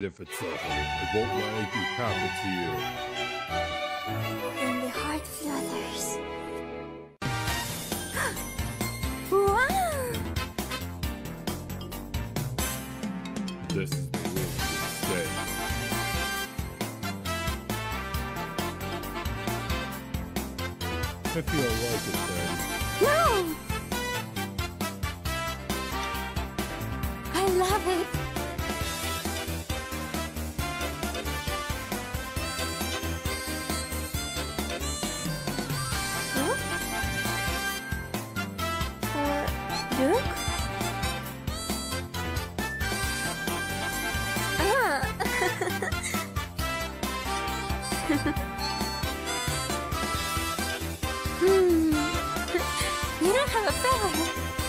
if it's something. It won't let anything happen to you. And the heart flutters. wow! This is the room to stay. You don't like it then, No! I love it. look? Ah. hmm. You don't have a bag.